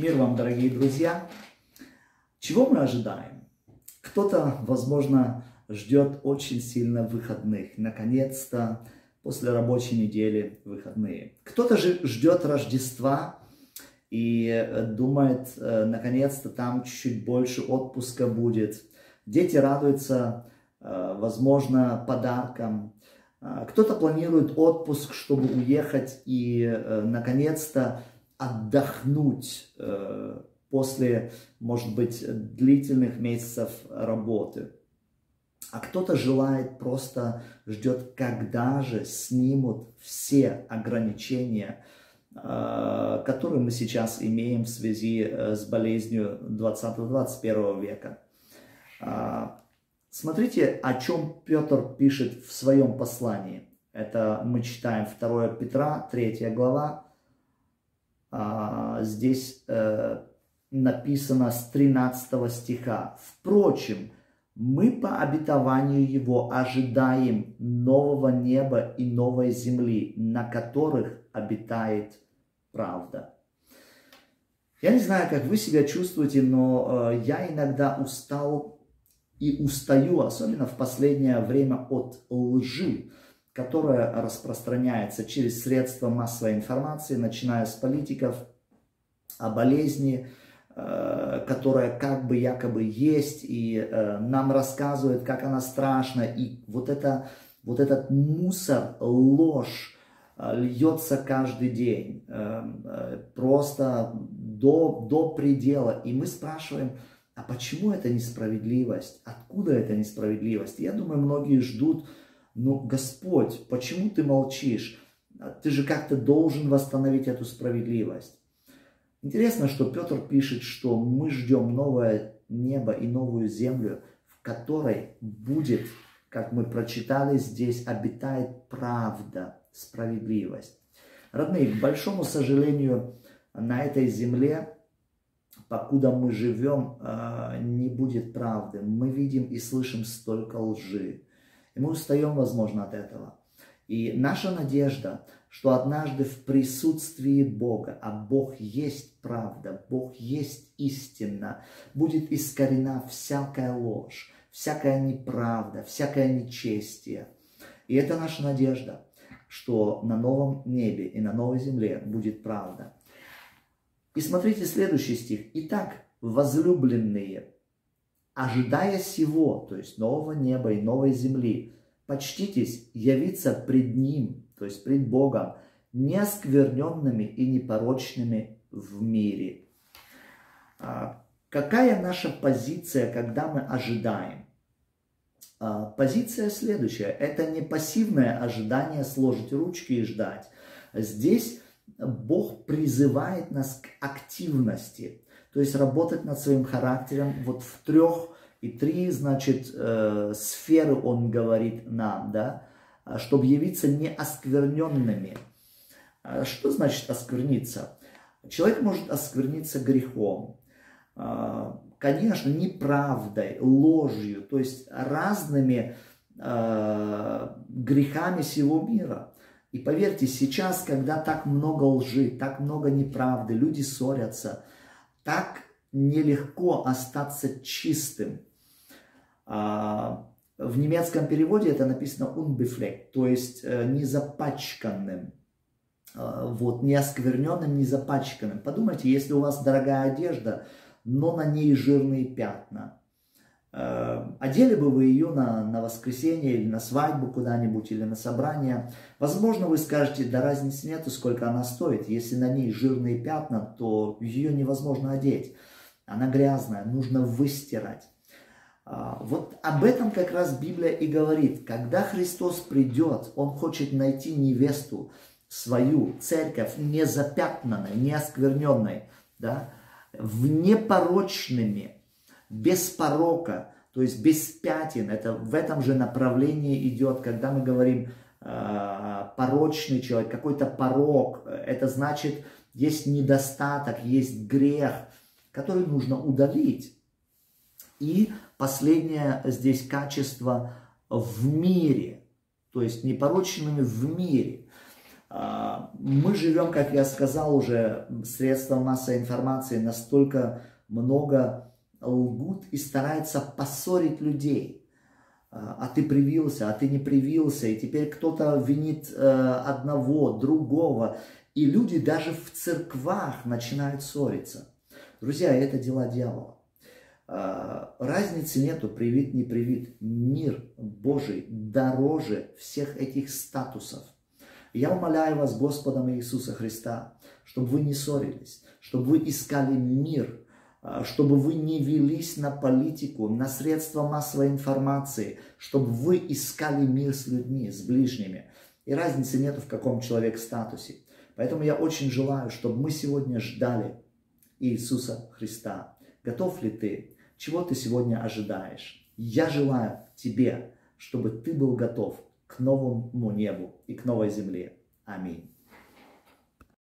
Мир вам, дорогие друзья! Чего мы ожидаем? Кто-то, возможно, ждет очень сильно выходных. Наконец-то после рабочей недели выходные. Кто-то же ждет Рождества и думает, э, наконец-то там чуть-чуть больше отпуска будет. Дети радуются, э, возможно, подаркам. Э, кто-то планирует отпуск, чтобы уехать и, наконец-то, отдохнуть после, может быть, длительных месяцев работы. А кто-то желает просто, ждет, когда же снимут все ограничения, э, которые мы сейчас имеем в связи э, с болезнью 20-21 века. А, смотрите, о чем Петр пишет в своем послании. Это мы читаем 2 Петра, 3 глава. А, здесь э, написано с 13 стиха. Впрочем, мы по обетованию Его ожидаем нового неба и новой земли, на которых обитает правда. Я не знаю, как вы себя чувствуете, но э, я иногда устал и устаю, особенно в последнее время, от лжи, которая распространяется через средства массовой информации, начиная с политиков, о болезни, Э, которая как бы якобы есть, и э, нам рассказывает, как она страшна, и вот, это, вот этот мусор, ложь э, льется каждый день, просто до, до предела. И мы спрашиваем, а почему это несправедливость? Откуда эта несправедливость? Я думаю, многие ждут, ну, Господь, почему ты молчишь? Ты же как-то должен восстановить эту справедливость. Интересно, что Петр пишет, что мы ждем новое небо и новую землю, в которой будет, как мы прочитали здесь, обитает правда, справедливость. Родные, к большому сожалению, на этой земле, покуда мы живем, а, не будет правды. Мы видим и слышим столько лжи. Мы устаем, возможно, от этого. И наша надежда, что однажды в присутствии Бога, а Бог есть правда, Бог есть истина, будет искорена всякая ложь, всякая неправда, всякое нечестие. И это наша надежда, что на новом небе и на новой земле будет правда. И смотрите следующий стих. Итак, возлюбленные, ожидая сего, то есть нового неба и новой земли, почтитесь явиться пред Ним, то есть пред Богом, неоскверненными и непорочными в мире. А, какая наша позиция, когда мы ожидаем? А, позиция следующая. Это не пассивное ожидание сложить ручки и ждать. Здесь Бог призывает нас к активности, то есть работать над своим характером вот в трех и три, значит, э, сферы он говорит нам, да, а, чтобы явиться неоскверненными. А что значит оскверниться? Человек может оскверниться грехом, а, конечно, неправдой, ложью, то есть разными грехами всего мира. И поверьте, сейчас, когда так много лжи, так много неправды, люди ссорятся, так нелегко остаться чистым. А, в немецком переводе это написано unbefleckt, то есть э, не запачканным, а, вот, не оскверненным, не запачканным. Подумайте, если у вас дорогая одежда, но на ней жирные пятна, одели бы вы ее на, на воскресенье или на свадьбу куда-нибудь, или на собрание, возможно, вы скажете, да разницы нету, сколько она стоит. Если на ней жирные пятна, то ее невозможно одеть. Она грязная, нужно выстирать. А, вот об этом как раз Библия и говорит. Когда Христос придет, Он хочет найти невесту, свою церковь незапятнанной, неоскверненной, да, в непорочными, без порока, то есть без пятен. Это в этом же направлении идет, когда мы говорим э, порочный человек, какой-то порок. Это значит, есть недостаток, есть грех, который нужно удалить. И последнее здесь качество в мире, то есть непорочными в мире. А, мы живем, как я сказал уже, средства массовой информации настолько много лгут и стараются поссорить людей. А, а ты привился, а ты не привился, и теперь кто-то винит э, одного, другого, и люди даже в церквах начинают ссориться. Друзья, это дела дьявола. А, разницы нету, привит, не привит. Мир Божий дороже всех этих статусов. Я умоляю вас Господом Иисуса Христа, чтобы вы не ссорились, чтобы вы искали мир, чтобы вы не велись на политику, на средства массовой информации, чтобы вы искали мир с людьми, с ближними. И разницы нету в каком человек статусе. Поэтому я очень желаю, чтобы мы сегодня ждали Иисуса Христа. Готов ли ты? Чего ты сегодня ожидаешь? Я желаю тебе, чтобы ты был готов к новому небу и к новой земле. Аминь.